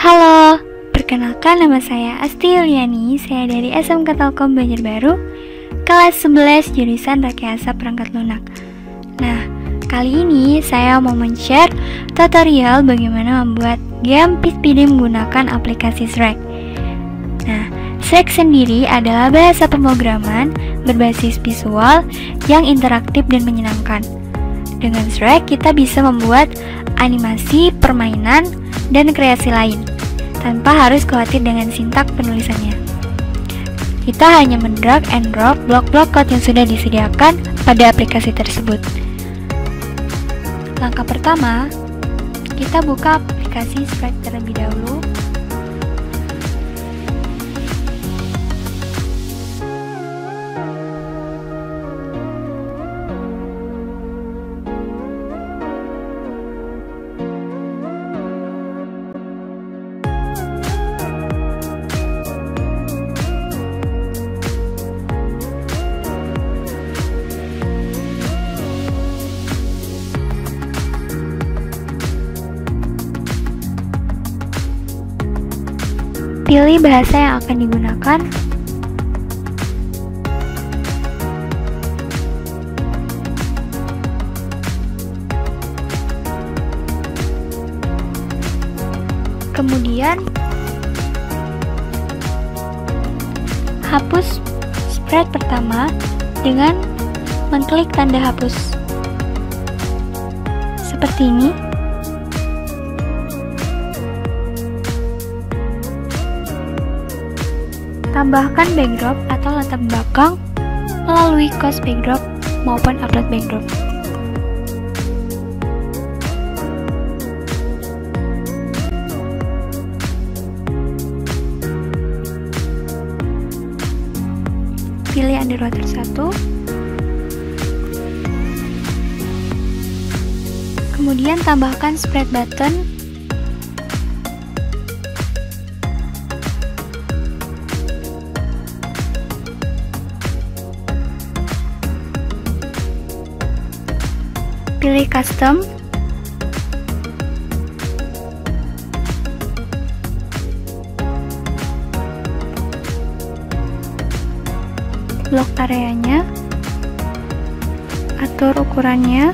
Halo, perkenalkan nama saya Asti Yuliani, saya dari SMK Telkom Banjarbaru, kelas 11 jurusan Rekayasa Perangkat Lunak. Nah, kali ini saya mau men-share tutorial bagaimana membuat game PSPD menggunakan aplikasi Shrek. Nah, Shrek sendiri adalah bahasa pemrograman berbasis visual yang interaktif dan menyenangkan. Dengan Shrek, kita bisa membuat animasi, permainan, dan kreasi lain, tanpa harus khawatir dengan sintak penulisannya. Kita hanya mendrag and drop blok-blok code yang sudah disediakan pada aplikasi tersebut. Langkah pertama, kita buka aplikasi Shrek terlebih dahulu Pilih bahasa yang akan digunakan. Kemudian hapus spread pertama dengan mengklik tanda hapus. Seperti ini. Tambahkan backdrop atau latar belakang melalui cost backdrop maupun upload backdrop. Pilih underwater 1 Kemudian tambahkan spread button pilih custom. Blok areanya atur ukurannya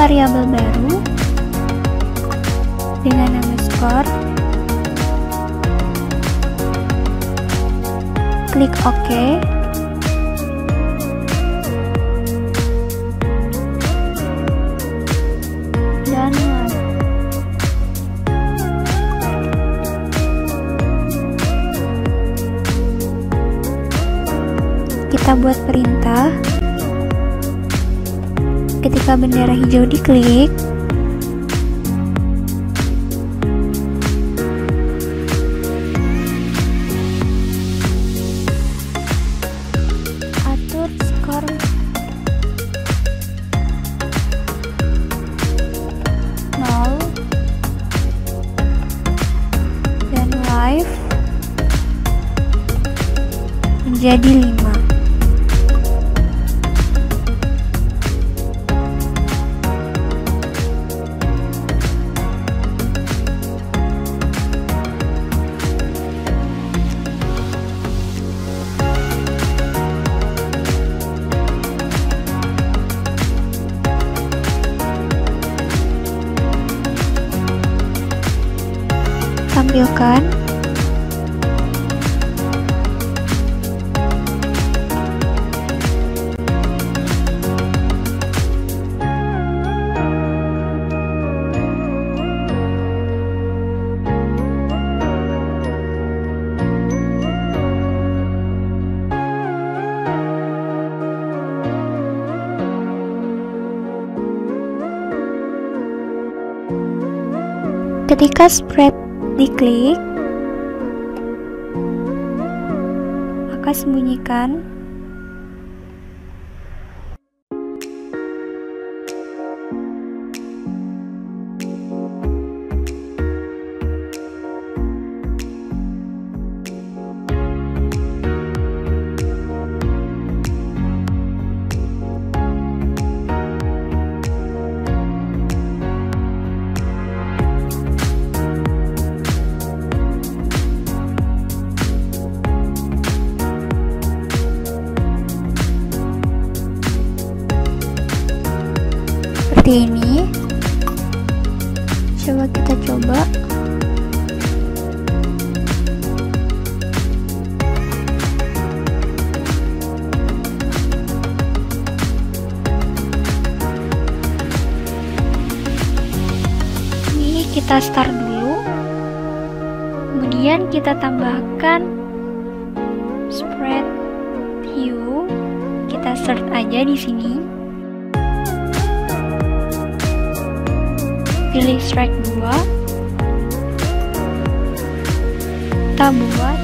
variabel baru dengan nama skor. Klik OK. Dan kita buat perintah ketika bendera hijau diklik tampilkan ketika spread diklik. Maka sembunyikan kita start dulu. Kemudian kita tambahkan spread view kita search aja di sini. Pilih strike 2 kita buat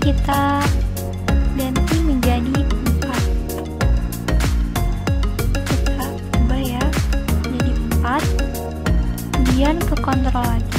kita ganti menjadi 4 kita ubah ya jadi 4 kemudian ke kontrol lagi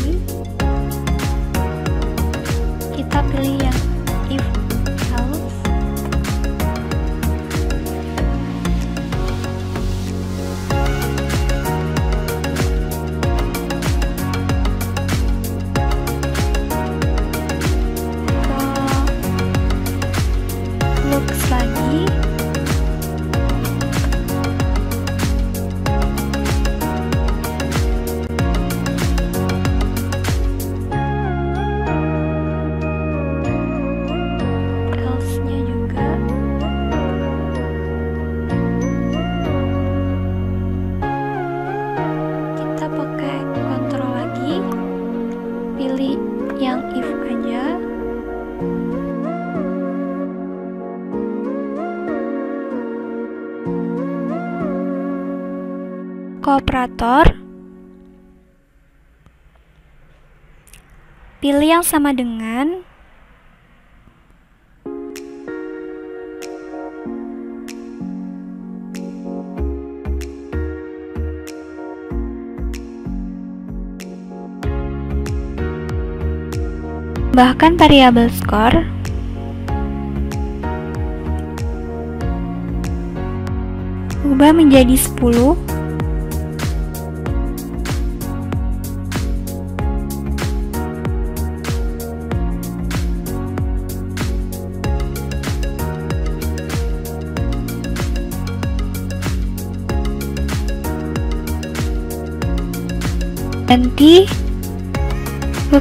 operator. Pilih yang sama dengan. Bahkan variabel skor ubah menjadi 10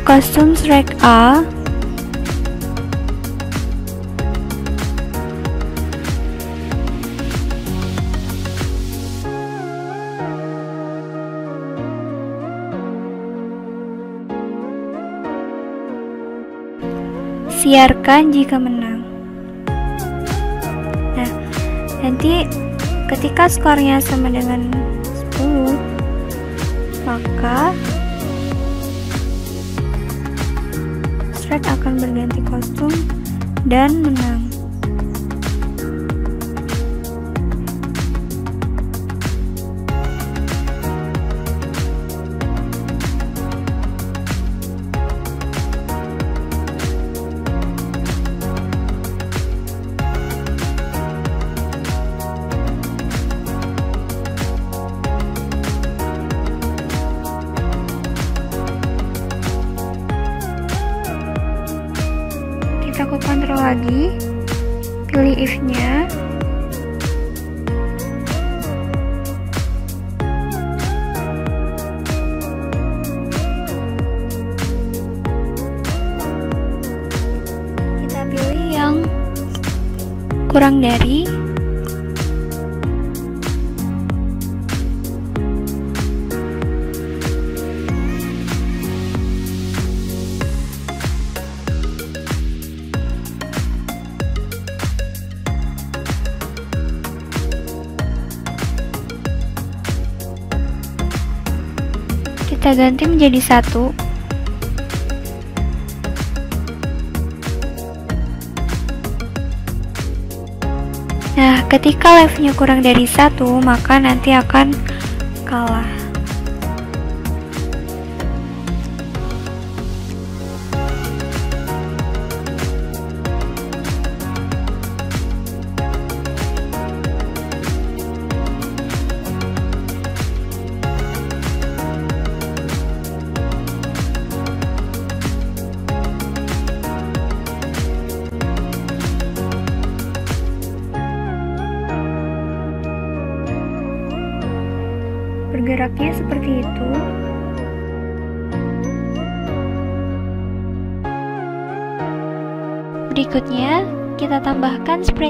ke custom track A. Siarkan jika menang. Nah nanti ketika skornya sama dengan 10 maka Shrek akan berganti kostum dan menang. Kurang dari kita ganti menjadi satu ketika levelnya kurang dari satu, maka nanti akan kalah. Tambahkan spread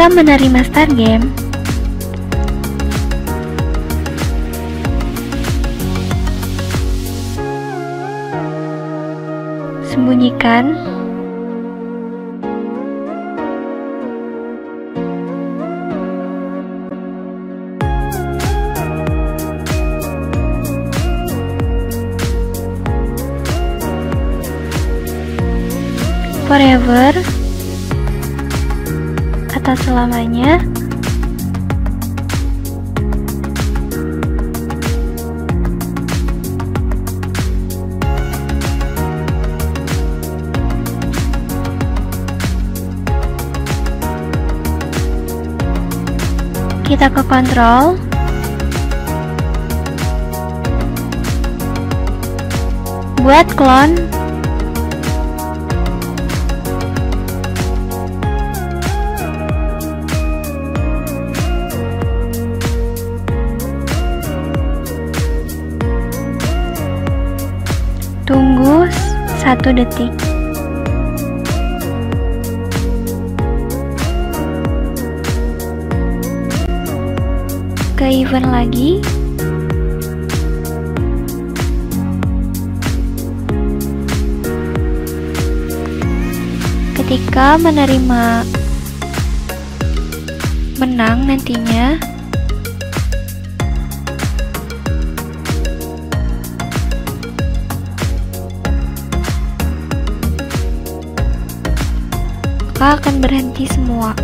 Ketika menerima start game, sembunyikan Kita ke kontrol. Buat clone Tunggu satu detik. Event lagi. Ketika menerima menang nantinya akan berhenti semua.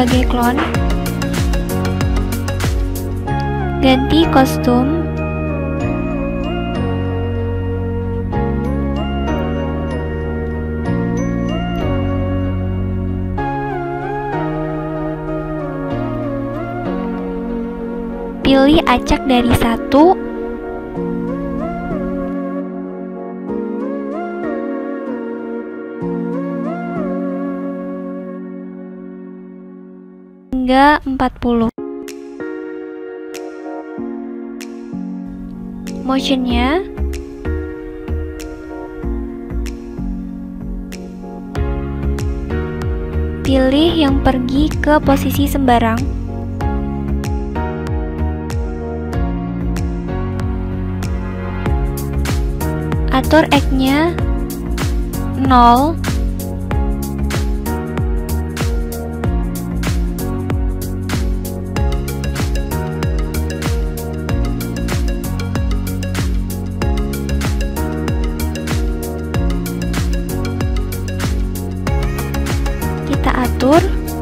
Sebagai klon, ganti kostum. Pilih acak dari satu 40 motionnya. Pilih yang pergi ke posisi sembarang. Atur X-nya 0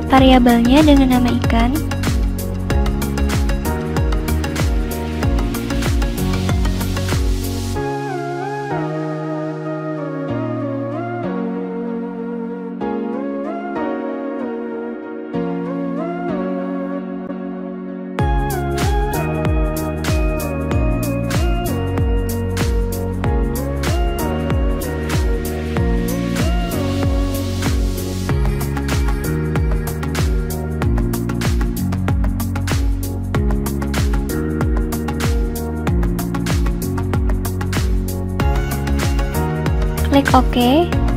variabelnya dengan nama ikan klik OK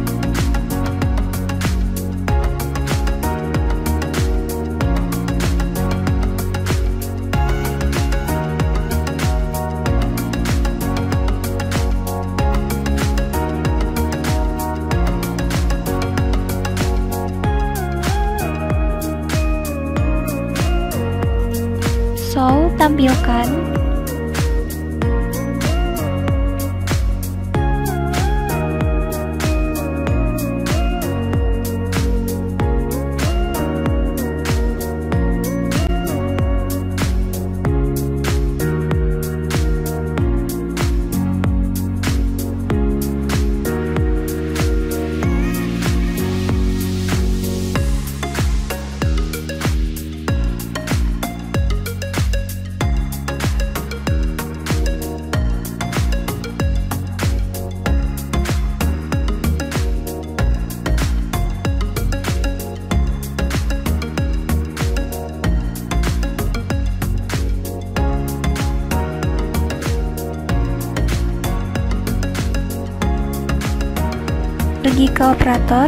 operator,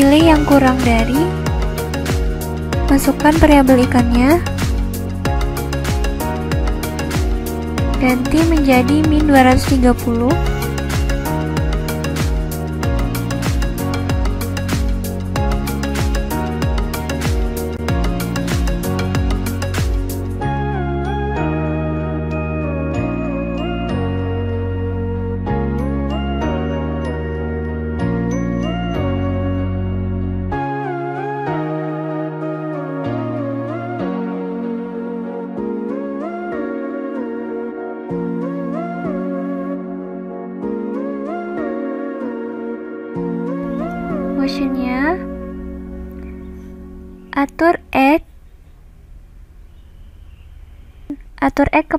pilih yang kurang dari, masukkan variabel ikannya, ganti menjadi min 230,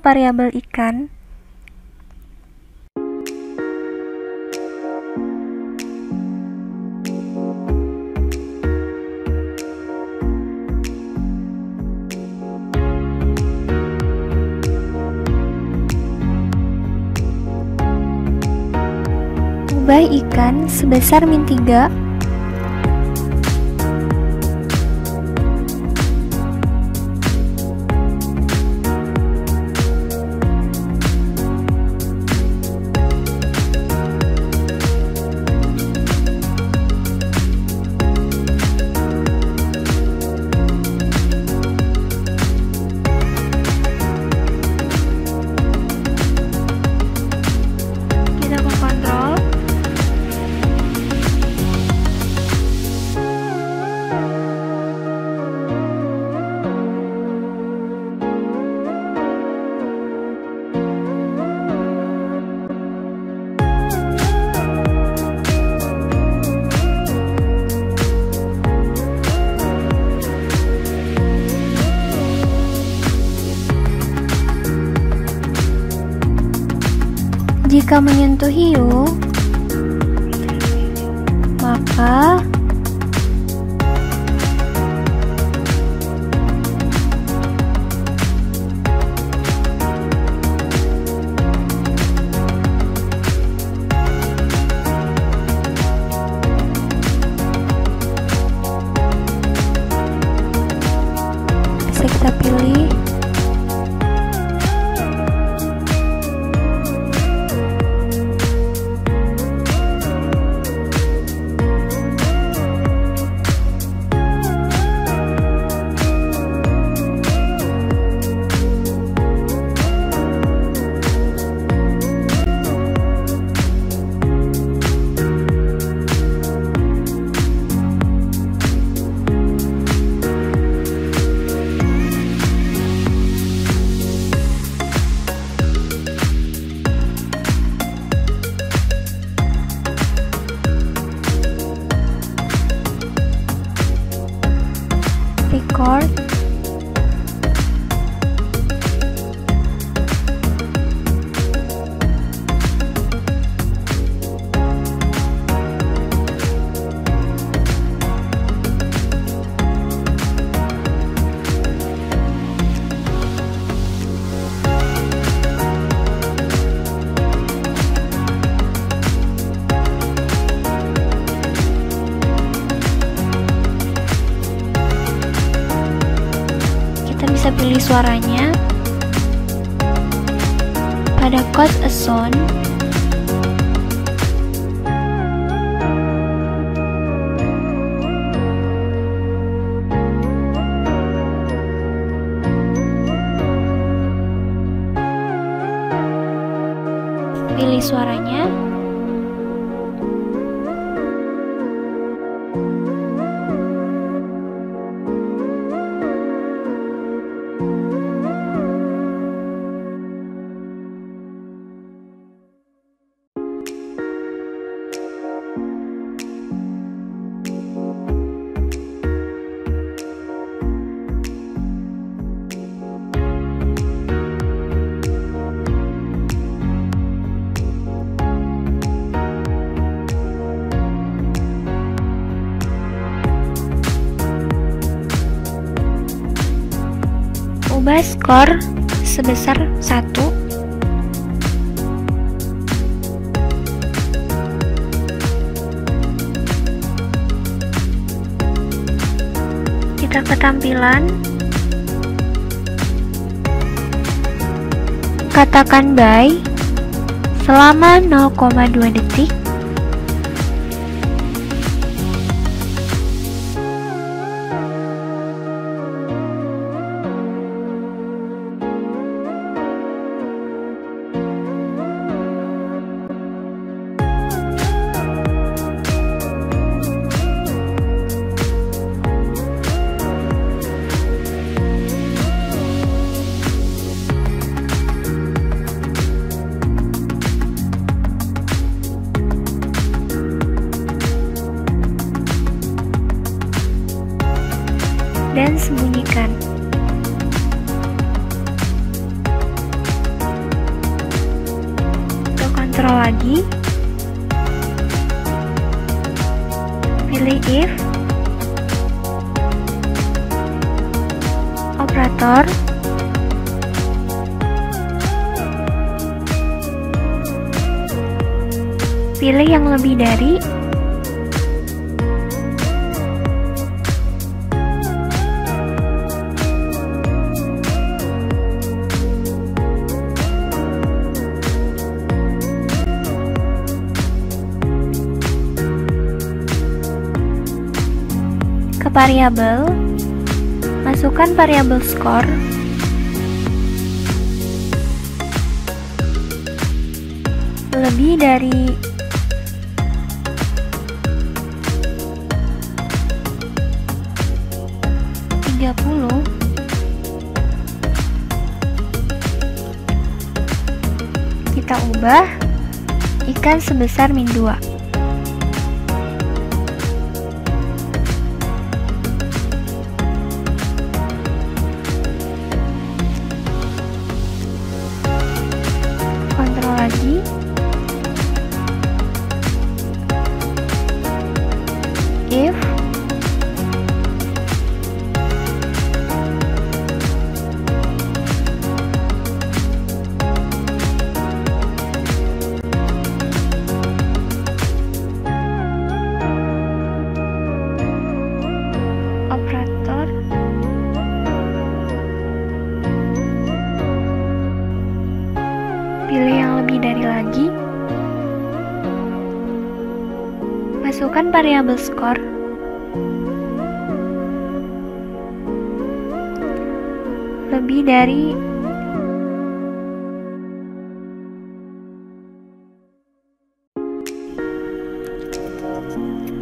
variabel ikan. Ubah ikan sebesar min 3 Menyentuh hiu, maka ubah skor sebesar 1 kita ke tampilan. Katakan buy selama 0,2 detik variabel masukkan variabel skor lebih dari tiga puluh. Kita ubah ikan sebesar min 2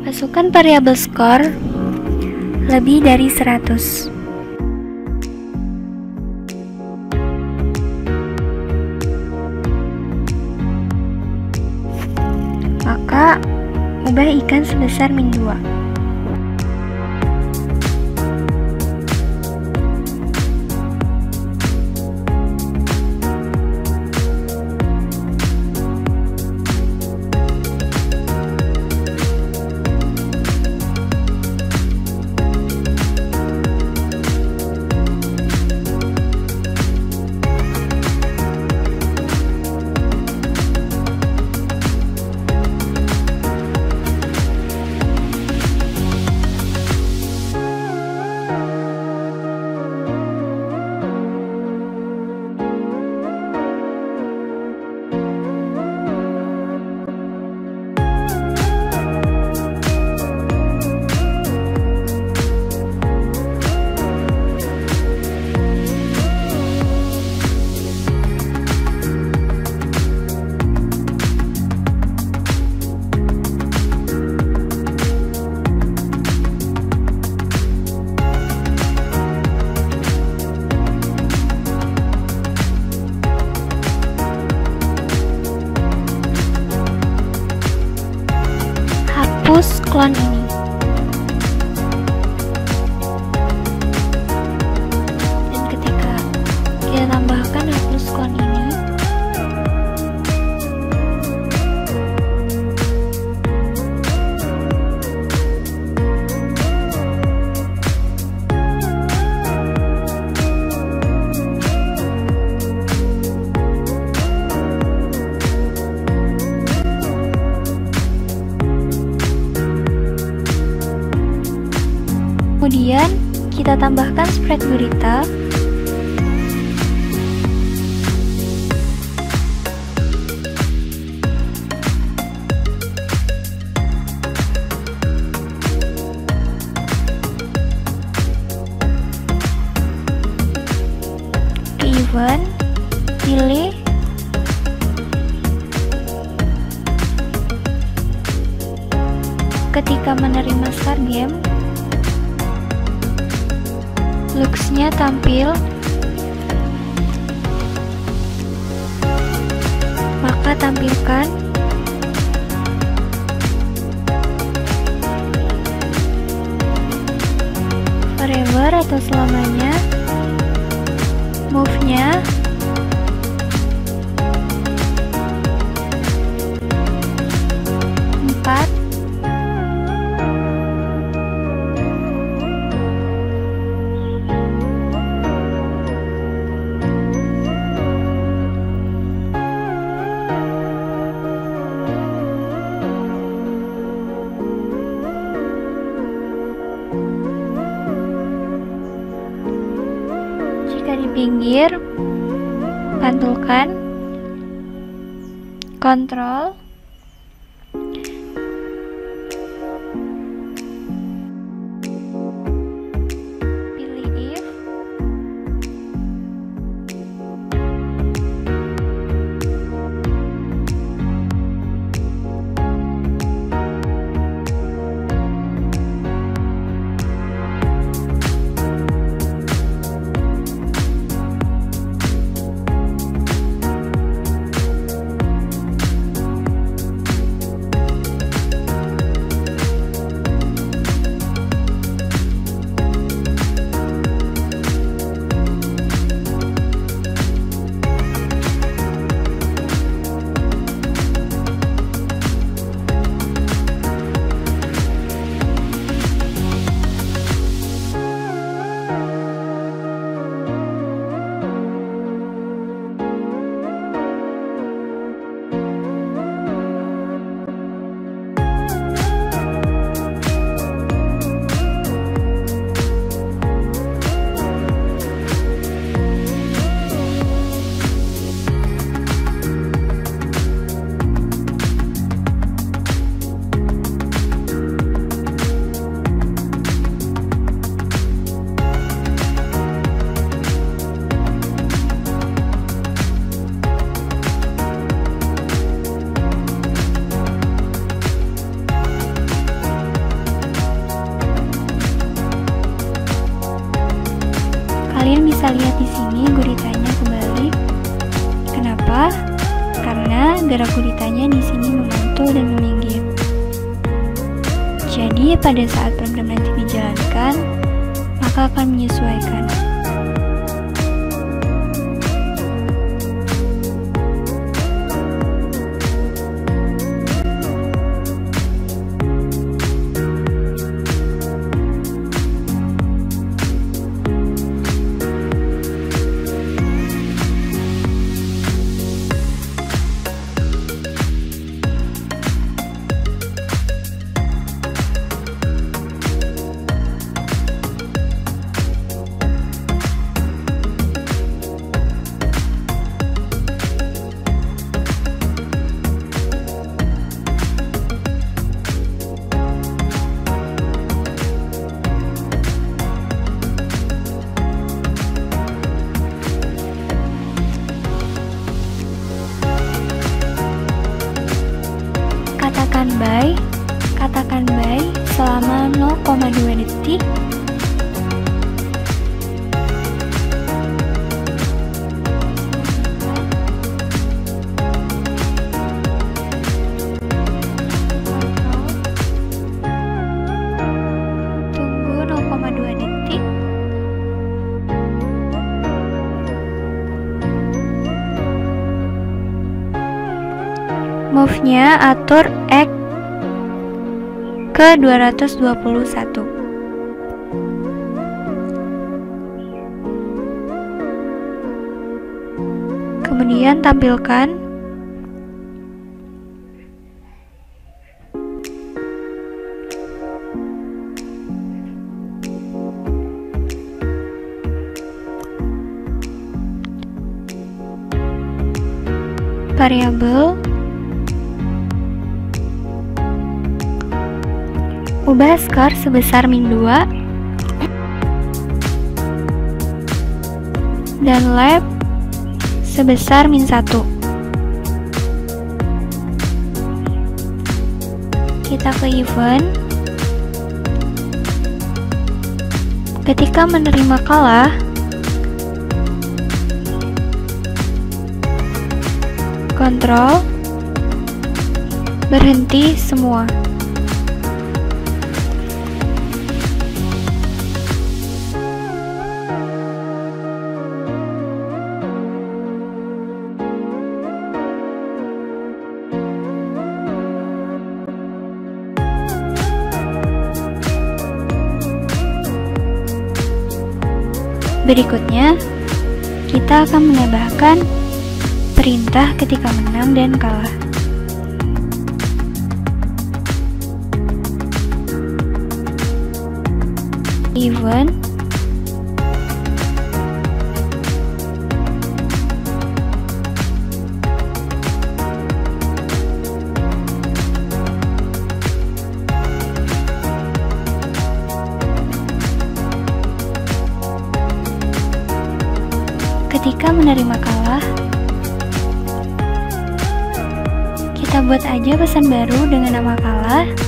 masukkan variabel skor lebih dari 100 maka ubah ikan sebesar min 2 hapus klon ini tambahkan spread gurita pinggir pantulkan kontrol 0,2 detik. Tunggu 0,2 detik. Move-nya atur X ke 221. Kemudian tampilkan variabel ubah skor sebesar min 2 dan lab sebesar min 1 kita ke event. Ketika menerima kalah kontrol berhenti semua Berikutnya, kita akan menambahkan perintah ketika menang dan kalah. Even menerima kalah, kita buat aja pesan baru dengan nama kalah.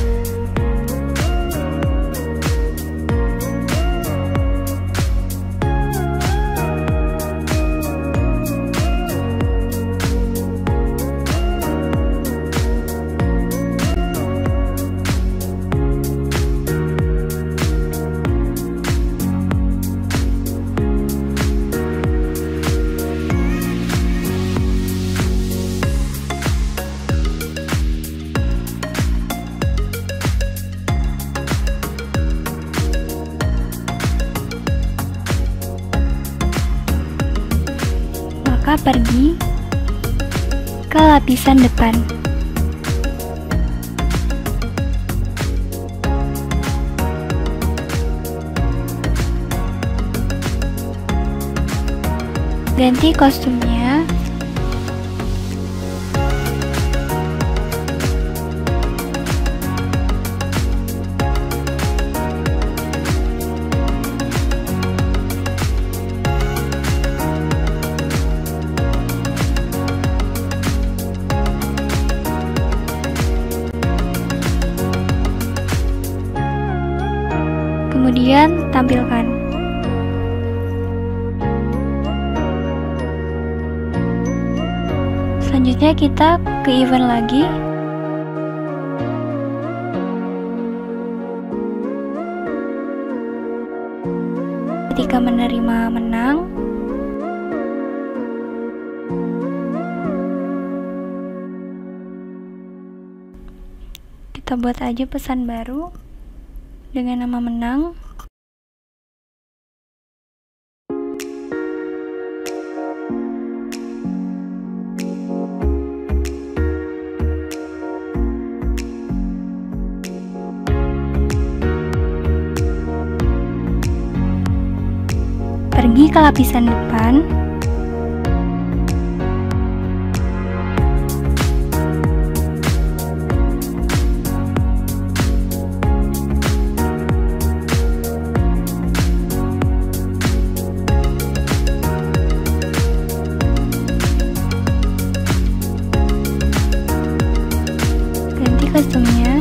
Ke lapisan depan. Ganti kostumnya Kita ke event lagi. Ketika menerima menang, kita buat aja pesan baru dengan nama menang. Lapisan depan. kostumnya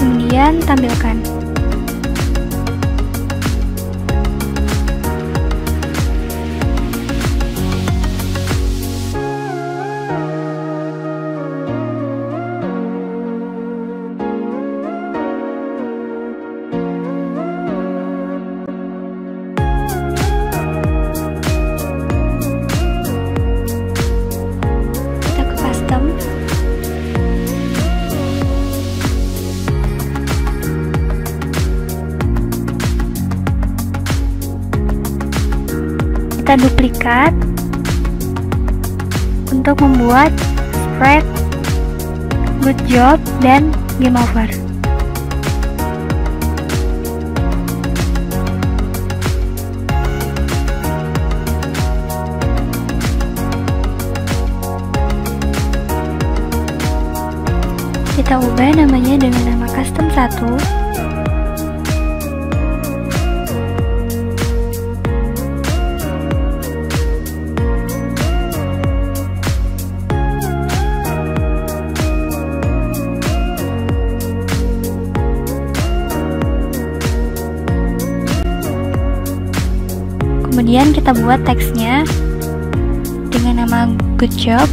kemudian tampilkan duplikat untuk membuat spread good job dan game over kemudian kita buat teksnya dengan nama good job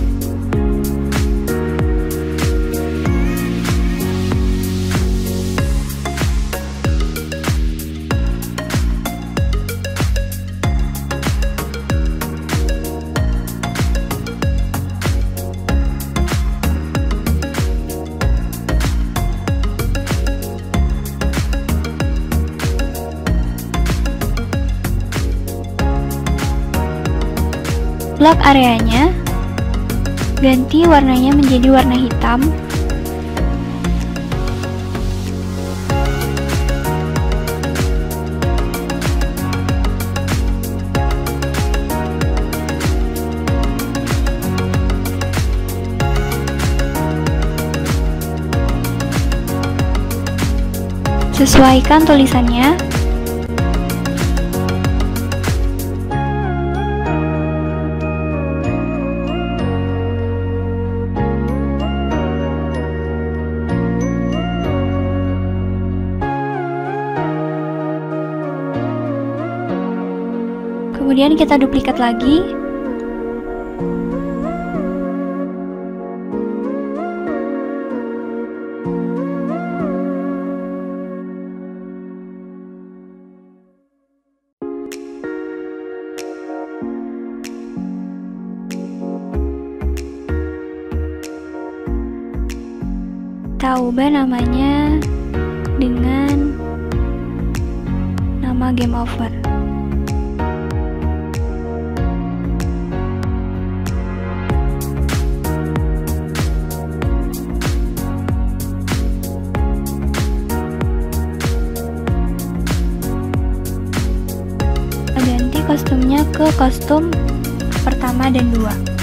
areanya, ganti warnanya menjadi warna hitam. Sesuaikan tulisannya Kita duplikat lagi. Kita ubah namanya dengan nama game over. Ke kostum pertama dan dua.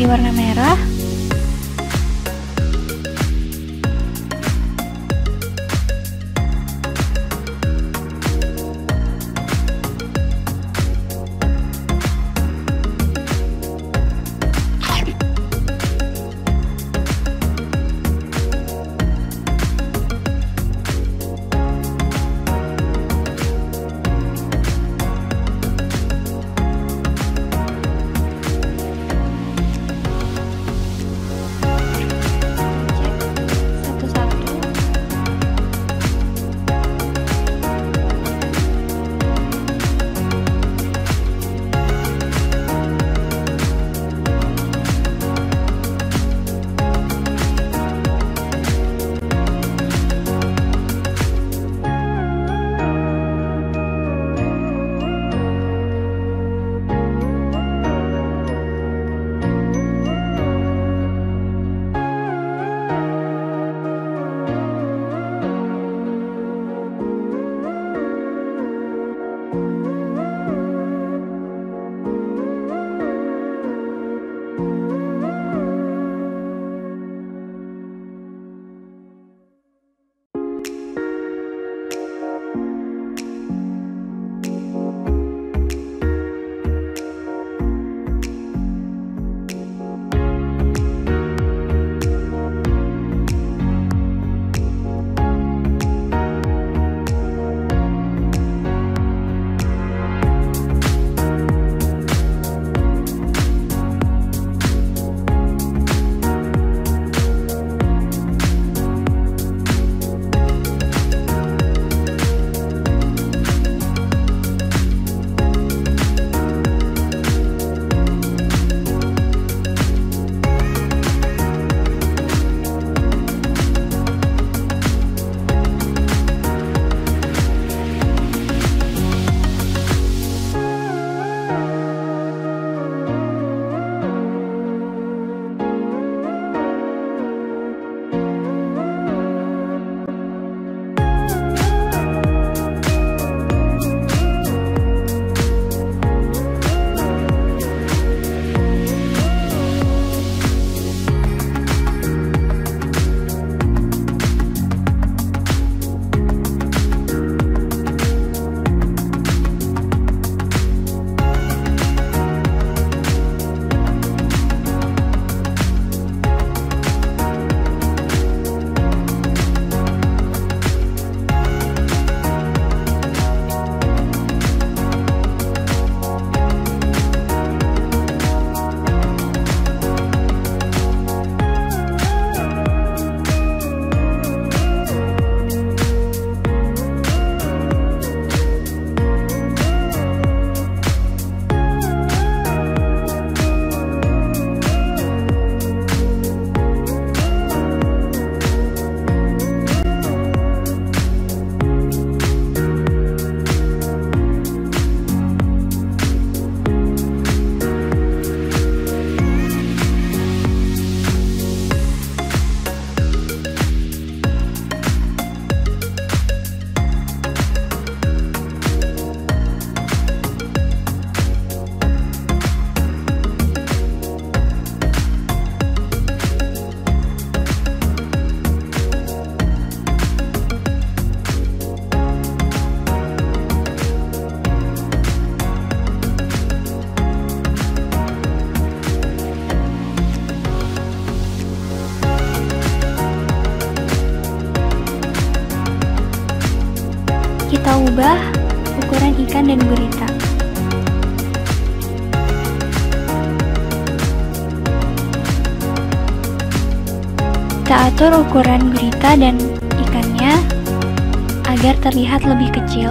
Menjadi warna merah Kita atur ukuran gurita dan ikannya agar terlihat lebih kecil.